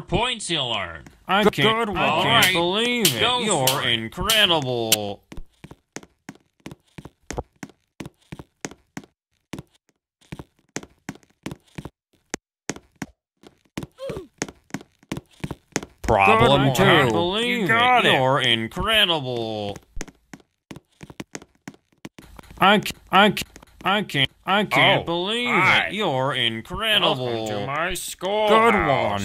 points you'll earn. I Good can't, one. I can't right. believe it. Go You're for it. incredible. Problem I two. can't believe You got it. it. You're incredible. I, c- I, c- I can't, I can't Oh, believe hi. it. You're incredible. Welcome to my school. Good one.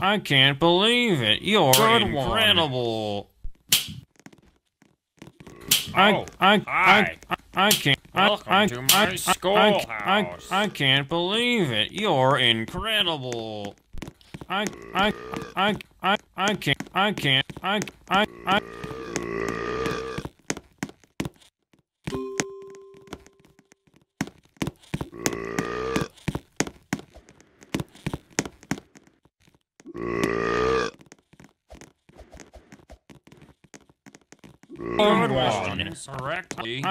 I can't believe it. You're Good one. incredible. I, Oh, I, I. I, I can't. I, Welcome I, to I, my I, I, I. I can't believe it. You're incredible. I, I, I, I, I can't. I can't. I, I, I. Good one. Correctly.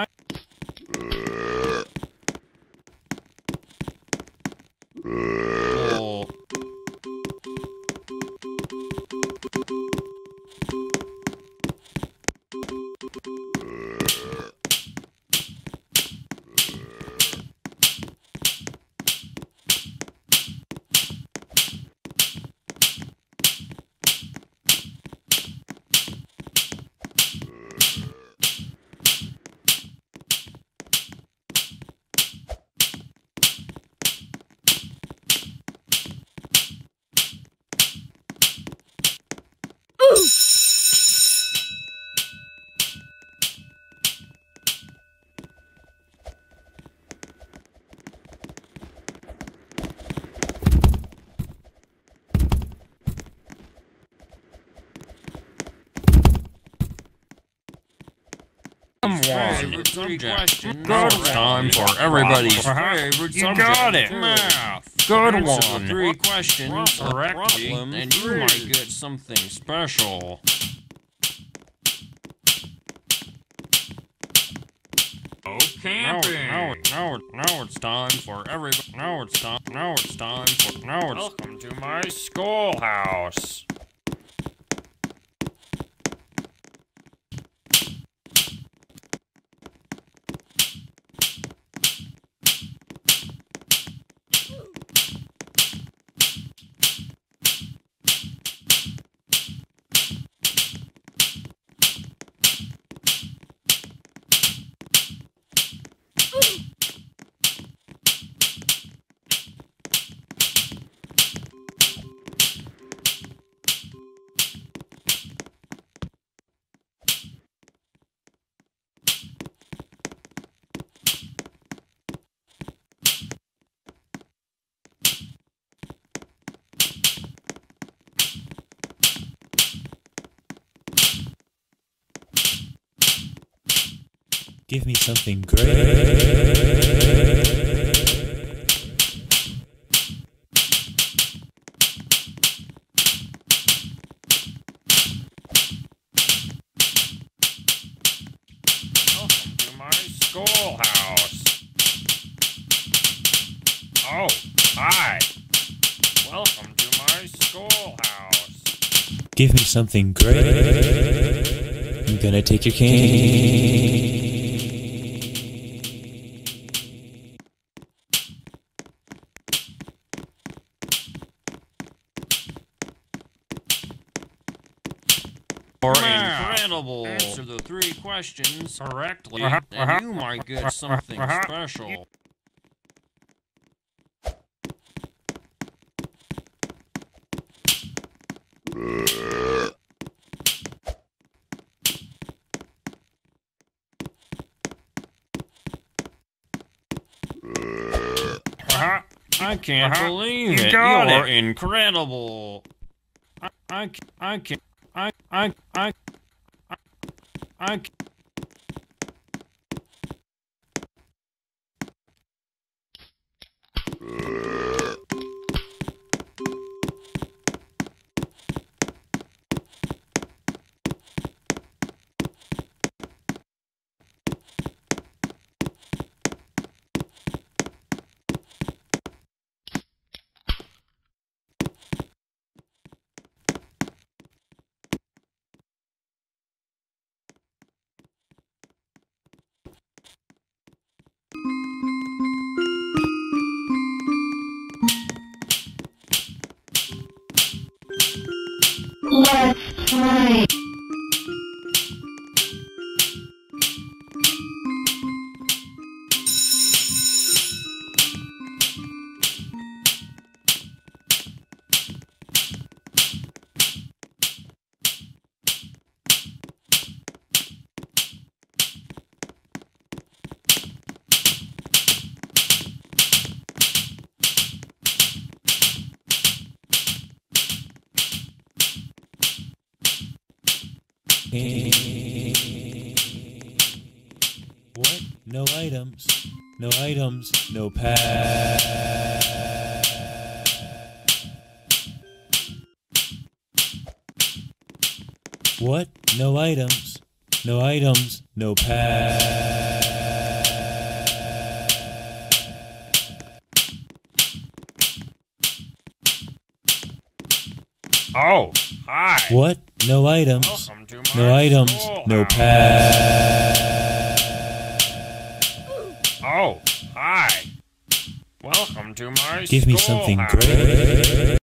Oh. Come Favorite on. three questions. Good It's time for everybody's favorite You subject. got it. Math. Good Answer one. three questions correctly, and you might get something special. Go Now, camping. now, now, now it's time for everybody. Now it's time. Now it's time for. Now it's. Welcome to my schoolhouse. Give me something great. Schoolhouse. Oh, hi. Welcome to my schoolhouse. Give me something great. I'm gonna take your cane. Or Math. incredible. Answer the three questions correctly, Uh-huh, and uh-huh, you might get something uh-huh. special. Uh-huh. I can't Uh-huh. believe You it. got You're it. incredible. I can't. I, I, I, I, Let's play. What? No items. No items. No pass. What? No items. No items. No pass. Oh, hi. What? No items. No items. No pass. Oh, hi. Welcome to my Give me something great.